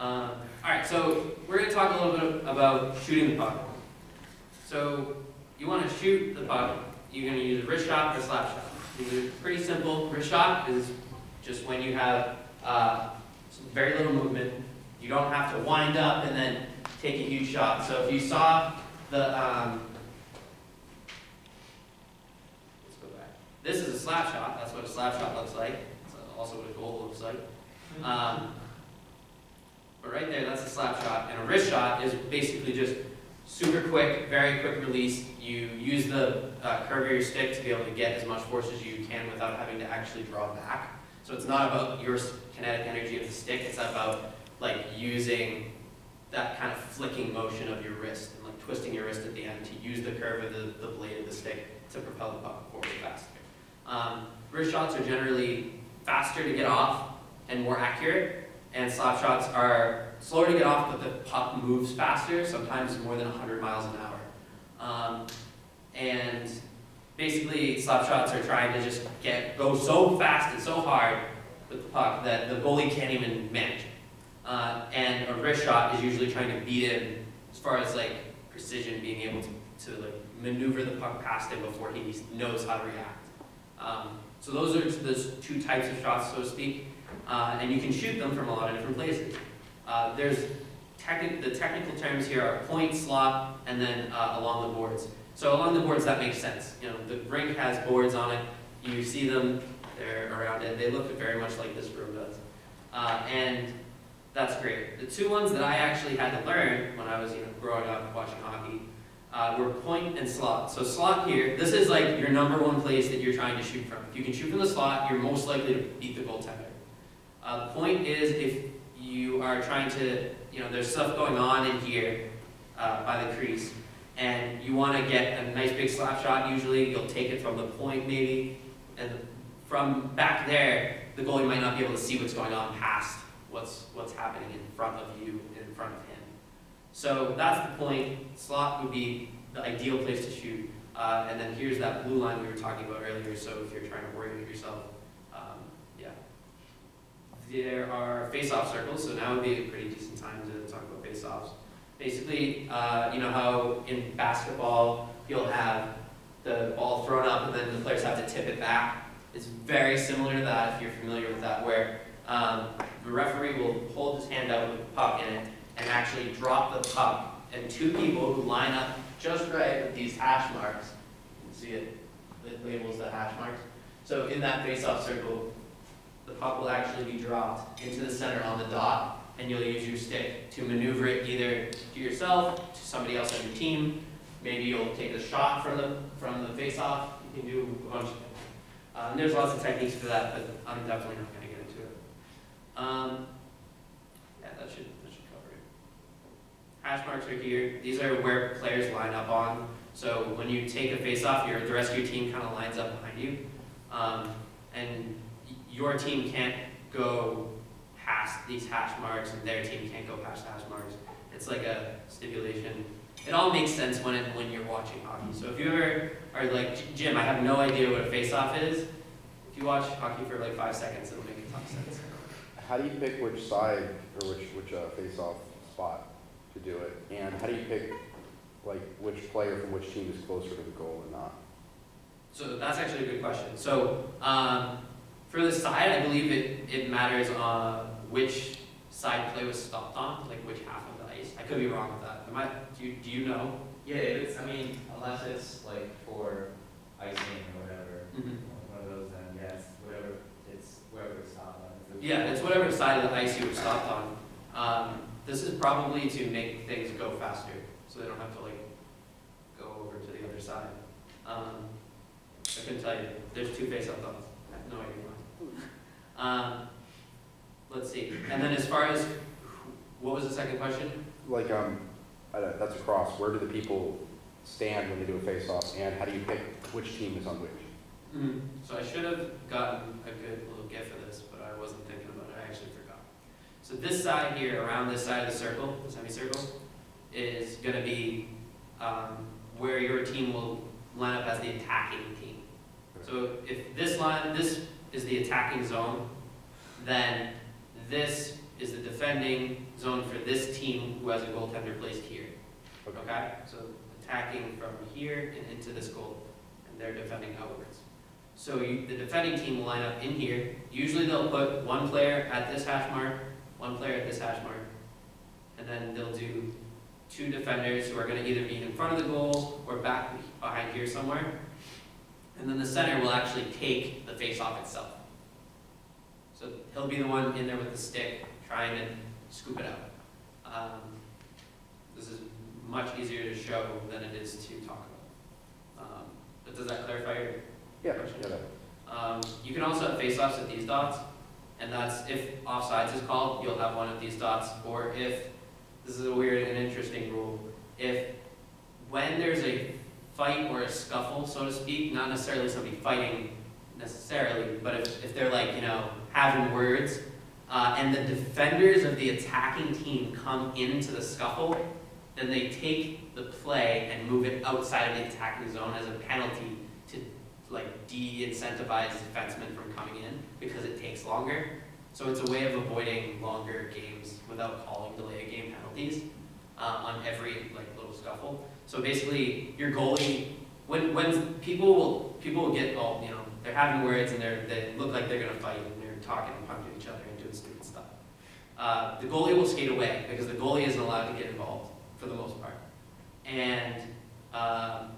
Um, all right, so we're going to talk a little bit about shooting the puck. So you want to shoot the puck, you're going to use a wrist shot or a slap shot. These are pretty simple. Wrist shot is just when you have uh, very little movement. You don't have to wind up and then take a huge shot. So if you saw the, um, let's go back. This is a slap shot. That's what a slap shot looks like. It's also what a goal looks like. Um, but right there, that's a slap shot. And a wrist shot is basically just super quick, very quick release. You use the uh, curve of your stick to be able to get as much force as you can without having to actually draw back. So it's not about your kinetic energy of the stick, it's about like using that kind of flicking motion of your wrist and like twisting your wrist at the end to use the curve of the, the blade of the stick to propel the puck forward faster. Um, wrist shots are generally faster to get off and more accurate, and slap shots are slower to get off, but the puck moves faster, sometimes more than 100 miles an hour. Um, and basically, slap shots are trying to just get go so fast and so hard with the puck that the goalie can't even manage. Uh, and a wrist shot is usually trying to beat in as far as like precision, being able to, to like maneuver the puck past him before he knows how to react. Um, so those are those two types of shots, so to speak, uh, and you can shoot them from a lot of different places. Uh, there's techni the technical terms here are point, slot, and then uh, along the boards. So along the boards, that makes sense. You know, the rink has boards on it. You see them, they're around it. They look very much like this room does. Uh, and that's great. The two ones that I actually had to learn when I was you know, growing up watching hockey uh, were point and slot. So slot here, this is like your number one place that you're trying to shoot from. If you can shoot from the slot, you're most likely to beat the goaltender. Uh, point is if you are trying to, you know, there's stuff going on in here uh, by the crease, and you want to get a nice big slap shot, usually you'll take it from the point maybe, and from back there, the goalie might not be able to see what's going on past what's, what's happening in front of you, in front of him. So that's the point. Slot would be the ideal place to shoot. Uh, and then here's that blue line we were talking about earlier, so if you're trying to orient yourself, um. There are face-off circles, so now would be a pretty decent time to talk about face-offs. Basically, uh, you know how in basketball you'll have the ball thrown up and then the players have to tip it back? It's very similar to that if you're familiar with that, where um, the referee will hold his hand out with the puck in it and actually drop the puck, and two people who line up just right with these hash marks, you can see it, it labels the hash marks. So in that face-off circle, the puck will actually be dropped into the center on the dot, and you'll use your stick to maneuver it either to yourself, to somebody else on your team. Maybe you'll take a shot from the from the face-off. You can do a bunch of things. Um, there's lots of techniques for that, but I'm definitely not going to get into it. Um, yeah, that should that should cover it. Hash marks are here. These are where players line up on. So when you take a face-off, the your team kind of lines up behind you, um, and your team can't go past these hash marks, and their team can't go past hash marks. It's like a stipulation. It all makes sense when it, when you're watching hockey. So if you ever are like, Jim, I have no idea what a face-off is. If you watch hockey for like five seconds, it'll make a ton of sense. How do you pick which side or which which uh, face-off spot to do it, and how do you pick like which player from which team is closer to the goal or not? So that's actually a good question. So um, for the side, I believe it, it matters on which side play was stopped on, like which half of the ice. I could be wrong with that. Am I, do, you, do you know? Yeah, it's, I mean, unless it's like for icing or whatever, one of those, then yes, whatever, it's wherever it's stopped on. It's- Yeah, it's whatever side of the ice you were stopped on. Um, this is probably to make things go faster, so they don't have to like go over to the other side. Um, I couldn't tell you. There's two face-off dots. I have no idea why. Um, let's see. And then as far as what was the second question? Like um, I don't, that's a cross. Where do the people stand when they do a face-off, and how do you pick which team is on which? Mm, So I should have gotten a good little gift for this, but I wasn't thinking about it, I actually forgot. So this side here, around this side of the circle, the semicircle, is gonna be, um, where your team will line up as the attacking team. So if this line, this is the attacking zone, then this is the defending zone for this team who has a goaltender placed here. Okay. Okay, so attacking from here and into this goal, and they're defending outwards. So you, the defending team will line up in here, usually they'll put one player at this hash mark, one player at this hash mark, and then they'll do two defenders who are gonna either be in front of the goal or back behind here somewhere. And then the center will actually take the face-off itself. So he'll be the one in there with the stick, trying to scoop it out. Um, This is much easier to show than it is to talk about. Um, But does that clarify your Yeah, yeah, that- um, you can also have face-offs at these dots, and that's if offsides is called, you'll have one of these dots, or if, this is a weird and interesting rule, if, when there's a fight or a scuffle, so to speak, not necessarily somebody fighting necessarily, but if, if they're like, you know, having words, uh, and the defenders of the attacking team come into the scuffle, then they take the play and move it outside of the attacking zone as a penalty to like de-incentivize defensemen from coming in because it takes longer. So it's a way of avoiding longer games without calling delay of game penalties uh, on every like scuffle. So basically, your goalie, when when people will people will get all you know they're having words and they're they look like they're gonna fight and they're talking and punching each other and doing stupid stuff. Uh, the goalie will skate away because the goalie isn't allowed to get involved for the most part, and. Um,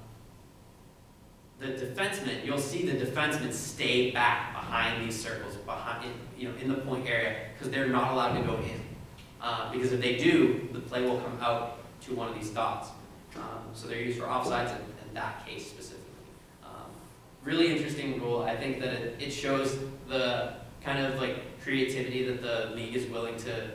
the defenseman, you'll see the defenseman stay back behind these circles, behind, you know, in the point area, because they're not allowed to go in. Uh, because if they do, the play will come out to one of these dots. Um, so they're used for offsides in, in that case specifically. Um, really interesting rule. I think that it, it shows the kind of like creativity that the league is willing to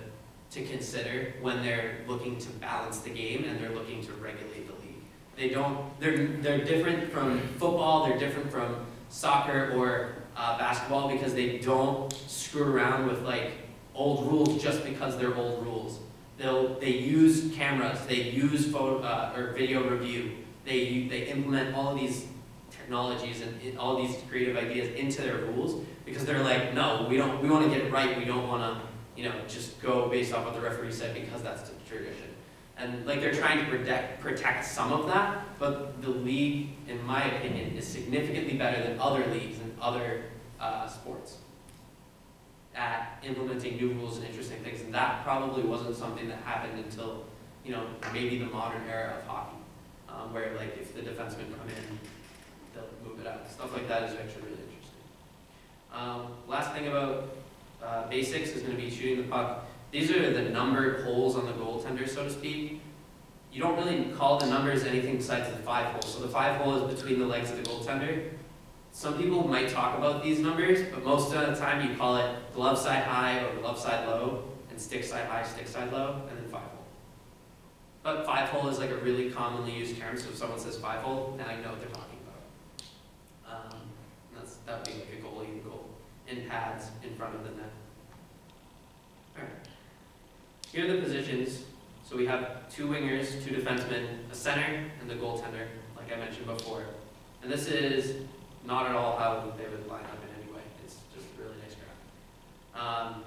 to consider when they're looking to balance the game and they're looking to regulate the league. They don't, they're, they're different from football, they're different from soccer or uh, basketball because they don't screw around with like old rules just because they're old rules. They'll, they use cameras, they use photo, uh, or video review, they, they implement all these technologies and i- all these creative ideas into their rules because they're like, no, we don't, we want to get it right, we don't want to, you know, just go based off what the referee said because that's the tradition. And like they're trying to protect, protect some of that, but the league, in my opinion, is significantly better than other leagues and other uh, sports at implementing new rules and interesting things. And that probably wasn't something that happened until, you know, maybe the modern era of hockey, um, where like if the defensemen come in, they'll move it out. Stuff like that is actually really interesting. Um, last thing about uh, basics is going to be shooting the puck. These are the numbered holes on the goaltender, so to speak. You don't really call the numbers anything besides the five hole. So the five hole is between the legs of the goaltender. Some people might talk about these numbers, but most of the time you call it glove side high or glove side low, and stick side high, stick side low, and then five hole. But five hole is like a really commonly used term, so if someone says five hole, now you know what they're talking about. Um, that's, that would be like a goalie goal, in pads in front of the net. Alright. Here are the positions. So we have two wingers, two defensemen, a center, and the goaltender, like I mentioned before. And this is not at all how they would line up in any way. It's just a really nice graph. Um,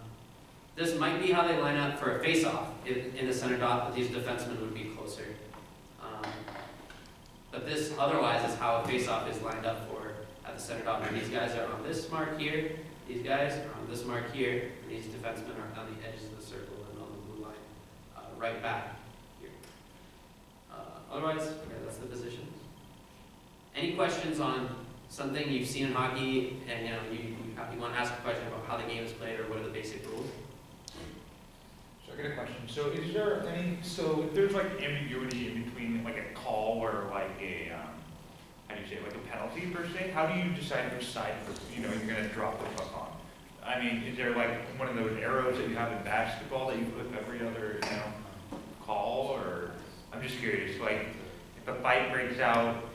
this might be how they line up for a face-off in, in the center dot, but these defensemen would be closer. Um, but this otherwise is how a face-off is lined up for at the center dot. These guys are on this mark here, these guys are on this mark here, and these defensemen are on the edges of the circle and on the blue line, uh, right back here. Uh, otherwise, yeah, that's the positions. Any questions on something you've seen in hockey, and you know you, you, you want to ask a question about how the game is played or what are the basic rules? So I got a question. So is there any, so if there's like ambiguity in between like a call or like a, um, how do you say, it, like a penalty per se? How do you decide which side, you know, you're gonna drop the puck on? I mean, is there like one of those arrows that you have in basketball that you flip every other, you know, call or? I'm just curious, like if a fight breaks out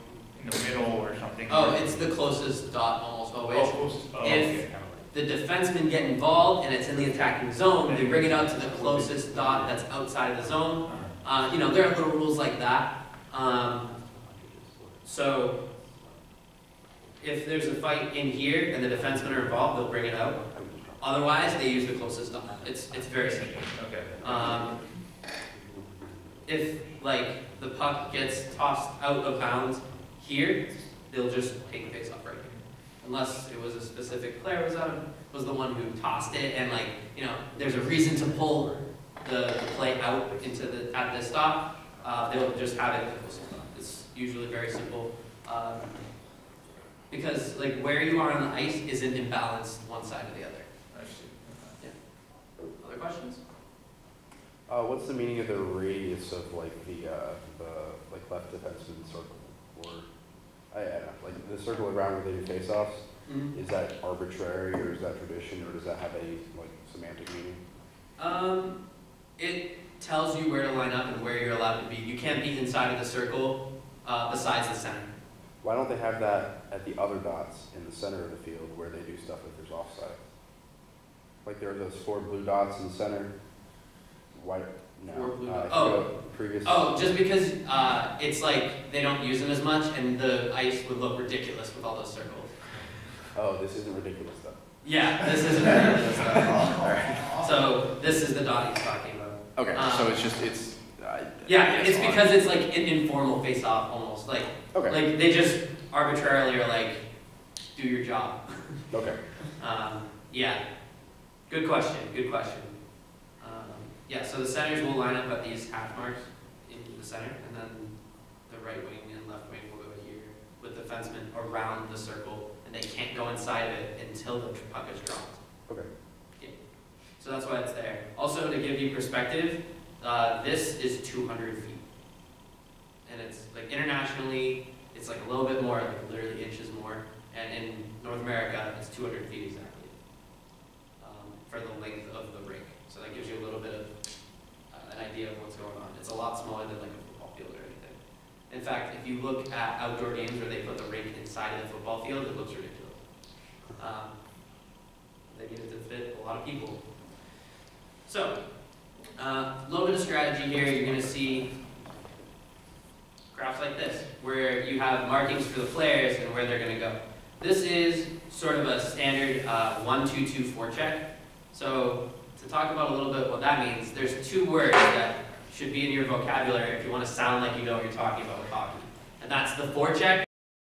in the middle or something. Oh, it's the closest dot almost Oh, always. close- oh, if- okay. The defensemen get involved and it's in the attacking zone, they bring it out to the closest dot that's outside of the zone. Uh, you know, there are little rules like that. Um, so if there's a fight in here and the defensemen are involved, they'll bring it out. Otherwise, they use the closest dot. It's, it's very simple. Okay. Um, if like the puck gets tossed out of bounds here, they'll just take the face off right here. Unless it was a specific player was out, was the one who tossed it and like, you know, there's a reason to pull the, the play out into the, at this stop, uh, they'll just have it at the closest stop. It's usually very simple. Um, because like where you are on the ice isn't imbalanced one side or the other. I see. Other questions? Uh, what's the meaning of the radius of like the, uh, the, like left defenseman circle? Or, I, I don't know, like the circle around where they do face-offs, Mm-hmm. is that arbitrary or is that tradition or does that have any like semantic meaning? Um, it tells you where to line up and where you're allowed to be. You can't be inside of the circle, uh, besides the center. Why don't they have that at the other dots in the center of the field where they do stuff if there's offside? Like there are those four blue dots in the center. Why, no. Four blue uh, dots. if you Oh. Previous. Oh, just because, uh, it's like, they don't use them as much and the ice would look ridiculous with all those circles. Oh, this isn't ridiculous though. Yeah, this isn't ridiculous stuff. So, this is the dot he's talking about. Okay, so it's just, it's, uh. Yeah, it's because it's like an informal face-off almost, like, Okay, like they just arbitrarily are like, do your job. okay. Um, yeah, good question, good question. Yeah, so the centers will line up at these hash marks in the center, and then the right wing and left wing will go here with the fenceman around the circle, and they can't go inside of it until the puck is dropped. Okay. Yeah. So that's why it's there. Also, to give you perspective, uh, this is two hundred feet. And it's like internationally, it's like a little bit more, like literally inches more, and in North America, it's two hundred feet exactly. Um, for the length of the rink, so that gives you a little bit of, an idea of what's going on. It's a lot smaller than like a football field or anything. In fact, if you look at outdoor games where they put the rink inside of the football field, it looks ridiculous. Um, they it to fit a lot of people. So, a little bit of strategy here, you're gonna see graphs like this, where you have markings for the players and where they're gonna go. This is sort of a standard uh, one, two, two, forecheck. So, to talk about a little bit what that means, there's two words that should be in your vocabulary if you wanna sound like you know what you're talking about with hockey. And that's the forecheck